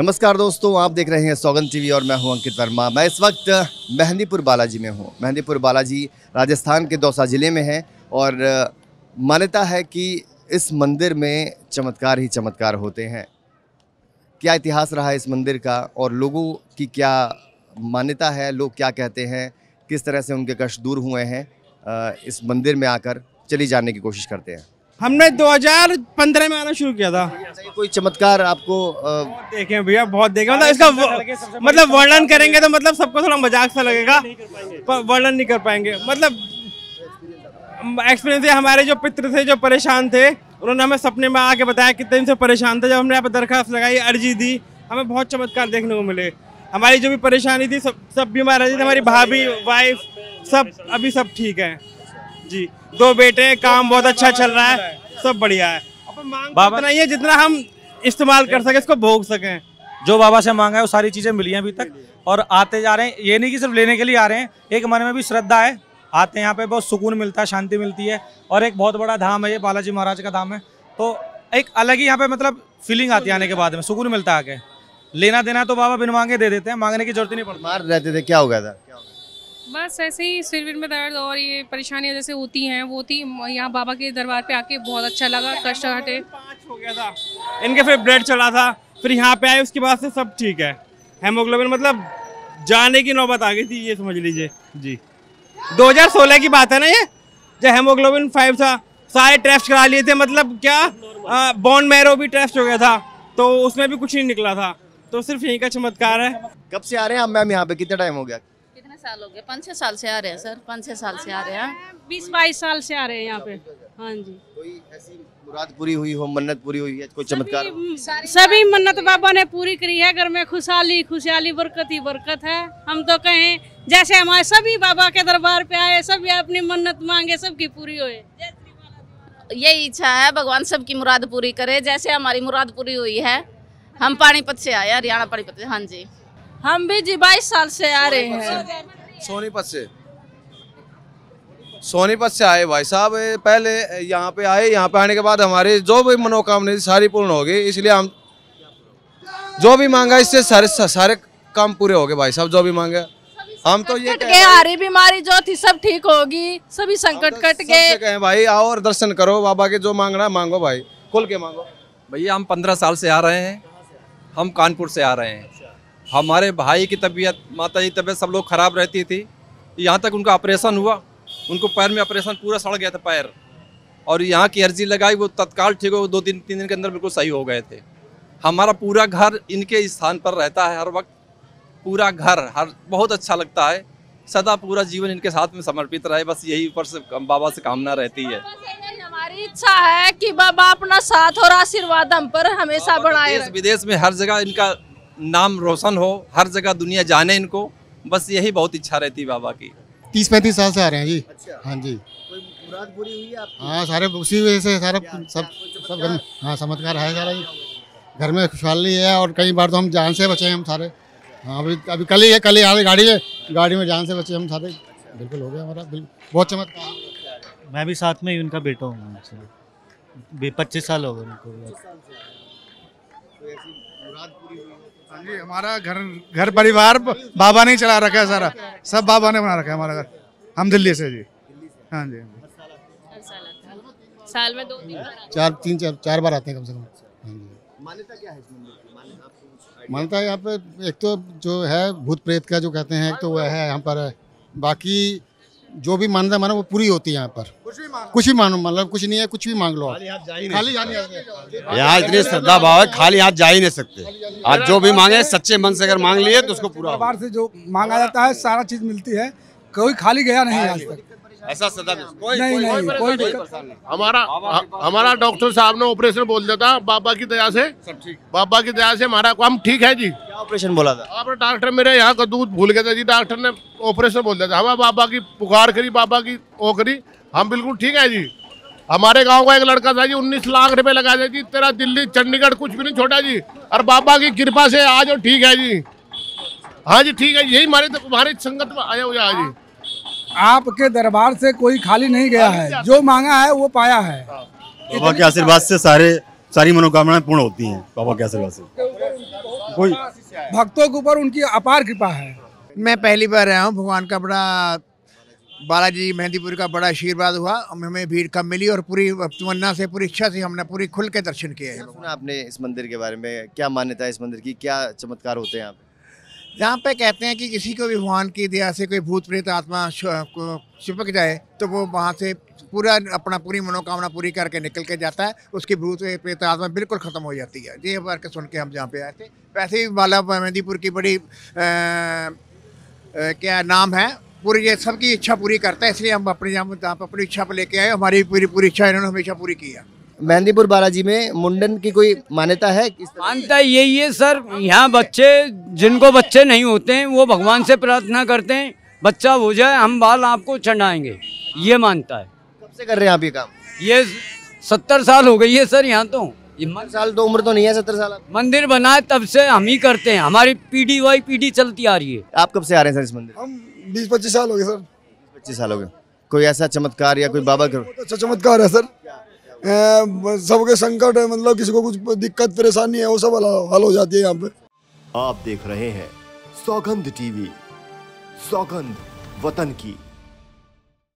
नमस्कार दोस्तों, आप देख रहे हैं सौगन टीवी और मैं हूँ अंकित वर्मा। मैं इस वक्त मेहंदीपुर बालाजी में हूँ। मेहंदीपुर बालाजी राजस्थान के दौसा ज़िले में है और मान्यता है कि इस मंदिर में चमत्कार ही चमत्कार होते हैं। क्या इतिहास रहा है इस मंदिर का और लोगों की क्या मान्यता है, लोग क्या कहते हैं, किस तरह से उनके कष्ट दूर हुए हैं इस मंदिर में आकर चली जाने की कोशिश करते हैं। हमने 2015 में आना शुरू किया था। कोई चमत्कार आपको अ, देखे भैया बहुत देखे मतलब इसका मतलब वर्णन करेंगे तो मतलब सबको थोड़ा मज़ाक सा लगेगा। पर वर्णन नहीं कर पाएँगे। मतलब एक्सपीरियंस हमारे जो पित्र थे जो परेशान थे उन्होंने हमें सपने में आके बताया कितने दिन से परेशान थे। जब हमने यहाँ पर दरखास्त लगाई अर्जी दी हमें बहुत चमत्कार देखने को मिले। हमारी जो भी परेशानी थी सब सब बीमार रहती थी हमारी भाभी वाइफ सब अभी सब ठीक है। जी दो बेटे हैं, काम बहुत अच्छा चल रहा है सब बढ़िया है। बाबा इतना ही है जितना हम इस्तेमाल कर सके इसको भोग सकें। जो बाबा से मांगा है वो सारी चीज़ें मिली हैं अभी तक और आते जा रहे हैं। ये नहीं कि सिर्फ़ लेने के लिए आ रहे हैं एक मन में भी श्रद्धा है। आते हैं यहाँ पे बहुत सुकून मिलता है शांति मिलती है और एक बहुत बड़ा धाम है ये बालाजी महाराज का धाम है। तो एक अलग ही यहाँ पे मतलब फीलिंग आती है आने के बाद में सुकून मिलता है आके। लेना देना तो बाबा बिन मांगे दे देते हैं मांगने की ज़रूरत ही नहीं पड़ती। बीमार रहते थे क्या हो गया था? क्या हो गया? बस ऐसे ही सिर विर में दर्द और ये परेशानियाँ जैसे होती हैं वो थी यहाँ बाबा के दरबार पे आके बहुत अच्छा लगा कष्ट हटे। पाँच हो गया था। इनके फिर ब्लड चला था फिर यहाँ पे आए उसके बाद से सब ठीक है। हेमोग्लोबिन मतलब जाने की नौबत आ गई थी ये समझ लीजिए। जी। 2016 की बात है ना ये? जब हेमोग्लोबिन फाइव था सारे टेस्ट करा लिए थे मतलब क्या? बॉन मैरो भी टेस्ट हो गया था तो उसमें भी कुछ नहीं निकला था। तो सिर्फ़ यही का चमत्कार है। कब से आ रहे हैं आप मैम? यहाँ पे कितना टाइम हो गया? साल हो गए। पाँच छः साल से आ रहे हैं सर। पाँच छः साल से आ रहे हैं। बीस बाईस साल से आ रहे हैं यहाँ पे। हाँ जी। कोई ऐसी मुराद पूरी हुई हो मन्नत पूरी हुई है कोई चमत्कार? हो? सभी मन्नत बाबा ने पूरी करी है घर में खुशहाली खुशहाली बरकत ही बरकत है। हम तो कहें जैसे हमारे सभी बाबा के दरबार पे आए सभी अपनी मन्नत मांगे सबकी पूरी होए। बालाजी। यही इच्छा है भगवान सबकी मुराद पूरी करे जैसे हमारी मुराद पूरी हुई है। हम पानीपत से आए हरियाणा पानीपत से। हाँ जी। हम भी जी बाईस साल से आ रहे हैं। सोनीपत से। सोनीपत से आए भाई साहब पहले यहाँ पे आए यहाँ पे आने के बाद हमारी जो भी मनोकामना थी सारी पूर्ण हो गई इसलिए हम जो भी मांगा इससे सारे सारे काम पूरे हो गए भाई साहब जो भी मांगे। हम तो ये कट गए हरी बीमारी जो थी सब ठीक होगी सभी संकट कट गए। भाई आओ और दर्शन करो बाबा के जो मांगना मांगो भाई खुल के मांगो। भैया हम पंद्रह साल से आ रहे हैं हम कानपुर से आ रहे हैं। हमारे भाई की तबीयत माता जी की तबीयत सब लोग खराब रहती थी। यहाँ तक उनका ऑपरेशन हुआ। उनको पैर में ऑपरेशन पूरा सड़ गया था पैर। और यहाँ की अर्जी लगाई वो तत्काल ठीक हो दो दिन तीन दिन के अंदर बिल्कुल सही हो गए थे। हमारा पूरा घर इनके स्थान पर रहता है हर वक्त। पूरा घर हर बहुत अच्छा लगता है। सदा पूरा जीवन इनके साथ में समर्पित रहे। बस यही ऊपर से बाबा से कामना रहती है। हमारी इच्छा है कि बाबा अपना साथ और आशीर्वाद हम पर हमेशा बनाए देश विदेश में हर जगह इनका नाम रोशन हो हर जगह दुनिया जाने इनको बस यही बहुत इच्छा रहती है बाबा की। तीस पैंतीस साल से आ रहे हैं जी। अच्छा। हाँ जी। कोई मुराद पूरी हुई है हाँ सारे उसी वजह से सारा सब सब घर में हाँ चमत्कार है सारा जी घर में खुशहाली है और कई बार तो हम जान से बचे हैं हम सारे। हाँ अभी अभी कल ही है कल ही आ रहे गाड़ी में गाड़ी में जान से बचे हम सारे। बिल्कुल हो गया हमारा बहुत चमत्कार। मैं भी साथ में ही उनका बेटा हूँ पच्चीस साल हो गए उनको। हो। हाँ जी हमारा घर घर परिवार बाबा ने चला रखा है सारा। सब बाबा ने बना रखा है हमारा घर। हम दिल्ली से जी। हाँ जी साल में दो तीन चार तीन चार चार बार आते हैं कम से कम। हाँ जी। मान्यता क्या है इस मंदिर की? मान्यता है यहाँ पे एक तो जो है भूत प्रेत का जो कहते हैं एक तो वह है यहाँ पर बाकी जो भी मान्यता माना वो पूरी होती है यहाँ पर। कुछ भी मानो मतलब कुछ नहीं है कुछ भी मांग लो। आप खाली यहाँ इतनी श्रद्धा भाव है खाली हाथ जा ही नहीं सकते। आज जो भी मांगे सच्चे मन से अगर मांग लिए तो उसको पूरा। दरबार से जो मांगा जाता है सारा चीज़ मिलती है। कोई खाली गया नहीं आज तक। ऐसा श्रद्धा कोई नहीं कोई- नहीं कोई कोई नहीं। हमारा हमारा डॉक्टर साहब ने ऑपरेशन बोल दिया था बाबा की दया से। बाबा की दया से हमारा हम ठीक है जी। ऑपरेशन बोला था? आप डॉक्टर मेरे यहाँ का दूध भूल गया था जी डॉक्टर ने ऑपरेशन बोल दिया था। हमें बाबा की पुकार करी बाबा की वो करी। हम बिल्कुल ठीक है जी। हमारे गाँव का एक लड़का था जी उन्नीस लाख रुपए लगा दिया जी तेरा दिल्ली चंडीगढ़ कुछ भी नहीं छोटा जी। और बाबा की कृपा से आज वो ठीक है जी। हाँ जी ठीक है यही हमारे हमारी संगत में आया हुआ है जी। आपके दरबार से कोई खाली नहीं गया है। जो मांगा है वो पाया है। बाबा के आशीर्वाद से सारे सारी मनोकामनाएँ पूर्ण होती हैं बाबा के आशीर्वाद से। कोई भक्तों के ऊपर उनकी अपार कृपा है। मैं पहली बार आया हूँ भगवान का बड़ा बालाजी मेहंदीपुर का बड़ा आशीर्वाद हुआ। हमें भीड़ कम मिली और पूरी तमन्ना से पूरी इच्छा से हमने पूरी खुल के दर्शन किए हैं। आपने इस मंदिर के बारे में क्या मान्यता है इस मंदिर की क्या चमत्कार होते हैं यहाँ पे यहाँ पे कहते हैं कि किसी को भी भगवान की दया से कोई भूत प्रेत आत्मा चिपक जाए तो वो वहाँ से पूरा अपना पूरी मनोकामना पूरी करके निकल के जाता है। उसकी भूत प्रेत आत्मा बिल्कुल ख़त्म हो जाती है। ये बार के सुन के हम जहाँ पे आए थे। वैसे ही बाला मेहंदीपुर की बड़ी अ, अ, क्या नाम है? पूरी ये सबकी इच्छा पूरी करता है इसलिए हम अपने यहाँ यहाँ पे अपनी इच्छा पर लेके आए। हमारी पूरी पूरी इच्छा इन्होंने हमेशा पूरी की है। मेहंदीपुर बालाजी में मुंडन की कोई मान्यता है? मान्यता यही है सर। यहाँ बच्चे जिनको बच्चे नहीं होते हैं वो भगवान से प्रार्थना करते हैं बच्चा हो जाए हम बाल आपको चढ़ाएँगे। ये मानता है। कब से कर रहे हैं आप ये काम? ये सत्तर साल हो गई है सर यहाँ तो। ये साल तो उम्र तो नहीं है सत्तर साल मंदिर बनाए तब से हम ही करते हैं। हमारी पीढ़ी वाई पीढ़ी चलती आ रही है। आप कब से आ रहे हैं सर इस मंदिर? हम बीस पच्चीस साल हो गए सर। पच्चीस साल हो गए। कोई ऐसा चमत्कार या कोई बाबा अच्छा चमत्कार है सर। सबके संकट है मतलब किसी को कुछ दिक्कत, परेशानी है, वो सब हल हो जाती है यहाँ पे। आप देख रहे हैं सौगंध टीवी, सौगंध वतन की।